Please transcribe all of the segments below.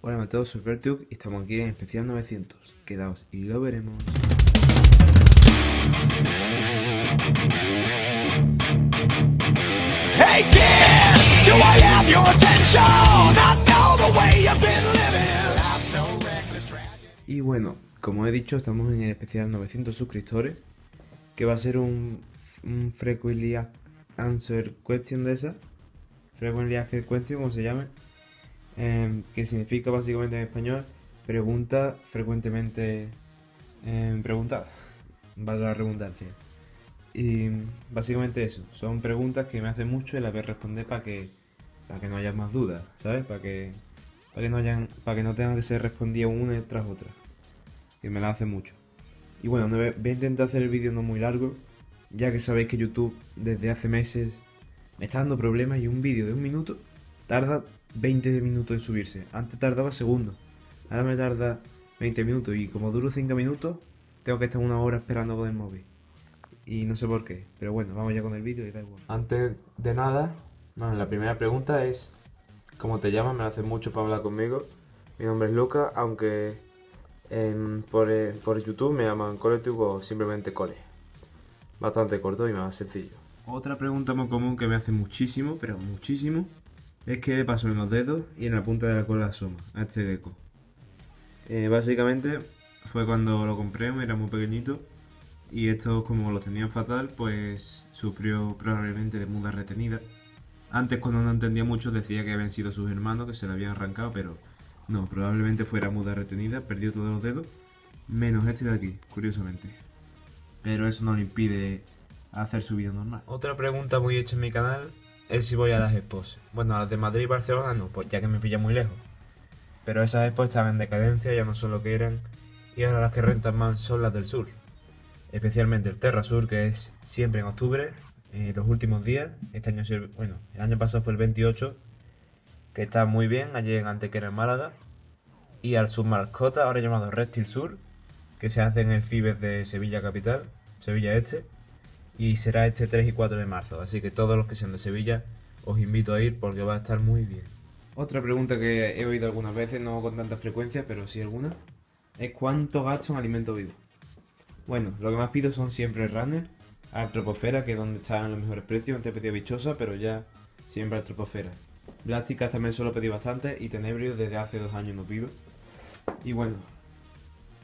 Hola a todos, soy Vertug y estamos aquí en especial 900. Quedaos y lo veremos. Hey kid, do I have your attention? I know the way you've been living. So reckless, tragic. Y bueno, como he dicho, estamos en el especial 900 suscriptores, que va a ser un, un Frequently Answer Question de esa. Frequently Asked Question, como se llame. Em, que significa básicamente en español pregunta frecuentemente em, preguntada. Vale la redundancia. Y básicamente eso, son preguntas que me hacen mucho y las voy a responder para que, para que no haya más dudas, ¿sabes? Para que, para que no hayan, para que no tengan que ser respondidas una tras otra. Que me la hacen mucho. Y bueno, no voy voy a intentar hacer el vídeo no muy largo, ya que sabéis que YouTube desde hace meses me está dando problemas y un vídeo de un minuto tarda 20 minutos en subirse. Antes tardaba segundos, ahora me tarda 20 minutos y como duro 5 minutos, tengo que estar una hora esperando con el móvil. Y no sé por qué, pero bueno, vamos ya con el vídeo y da igual. Antes de nada, bueno, la primera pregunta es ¿Cómo te llamas? Me lo hacen mucho para hablar conmigo. Mi nombre es Luca, aunque en- por, por YouTube me llaman ColeTube o simplemente Cole. Bastante corto y más sencillo. Otra pregunta muy común que me hacen muchísimo, pero muchísimo, es qué le pasó en los dedos y en la punta de la cola asoma a este gecko. Eh, básicamente fue cuando lo compré, era muy pequeñito y esto como lo tenían fatal, pues sufrió probablemente de muda retenida. Antes cuando no entendía mucho decía que habían sido sus hermanos que se le habían arrancado, pero no, probablemente fuera muda retenida, perdió todos los dedos, menos este de aquí, curiosamente. Pero eso no le impide hacer su vida normal. Otra pregunta muy hecha en mi canal es si voy a las expos. Bueno, las de Madrid y Barcelona no, pues ya que me pilla muy lejos. Pero esas expos estaban en decadencia, ya no son lo que eran, y ahora las que rentan más son las del sur. Especialmente el Terra Sur, que es siempre en octubre, eh, los últimos días. Este año, bueno, el año pasado fue el 28, que está muy bien, allí en Antequera, en Málaga. Y al submascota, ahora llamado Reptil Sur, que se hace en el Fibes de Sevilla Capital, Sevilla Este, y será este 3 y 4 de marzo. Así que todos los que sean de Sevilla, os invito a ir porque va a estar muy bien. Otra pregunta que he oído algunas veces, no con tanta frecuencia, pero sí alguna, es cuánto gasto en alimento vivo. Bueno, lo que más pido son siempre runner, artroposfera, que es donde están los mejores precios. Antes pedía bichosa, pero ya siempre artroposfera. Blásticas también solo pedí bastante y tenebrios desde hace dos años no pido. Y bueno,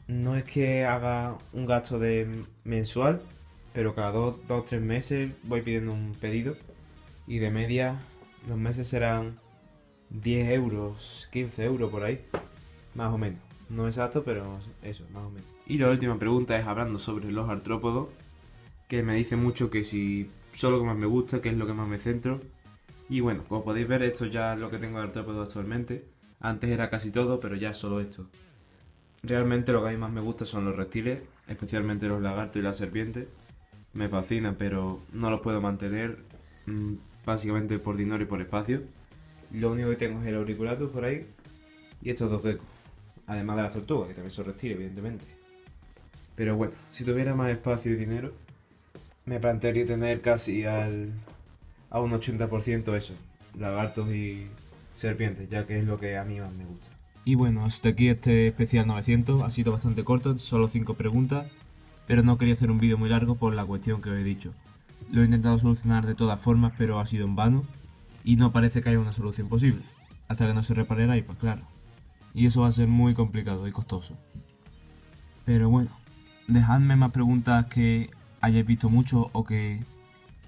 no es que haga un gasto de mensual, pero cada dos o tres meses voy pidiendo un pedido. Y de media, los meses serán 10 euros, 15 euros por ahí. Más o menos. No exacto, pero eso, más o menos. Y la última pregunta es hablando sobre los artrópodos, que me dice mucho que si son lo que más me gusta, que es lo que más me centro. Y bueno, como podéis ver, esto ya es lo que tengo de artrópodos actualmente. Antes era casi todo, pero ya solo esto. Realmente lo que a mí más me gusta son los reptiles, especialmente los lagartos y las serpientes. Me fascinan, pero no los puedo mantener, mm, básicamente por dinero y por espacio. Lo único que tengo es el auriculatus por ahí y estos dos geckos. Además de las tortugas, que también son reptiles, evidentemente. Pero bueno, si tuviera más espacio y dinero, me plantearía tener casi al, a un 80% eso, lagartos y serpientes, ya que es lo que a mí más me gusta. Y bueno, hasta aquí este especial 900, ha sido bastante corto, solo 5 preguntas, pero no quería hacer un vídeo muy largo por la cuestión que os he dicho. Lo he intentado solucionar de todas formas, pero ha sido en vano, y no parece que haya una solución posible, hasta que no se repare el iPad, claro. Y eso va a ser muy complicado y costoso. Pero bueno, dejadme más preguntas que hayáis visto mucho o que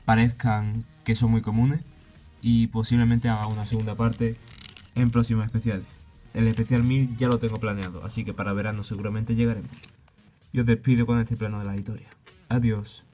parezcan que son muy comunes y posiblemente haga una segunda parte en próximos especiales. El especial 1000 ya lo tengo planeado, así que para verano seguramente llegaremos. Y os despido con este plano de la historia. Adiós.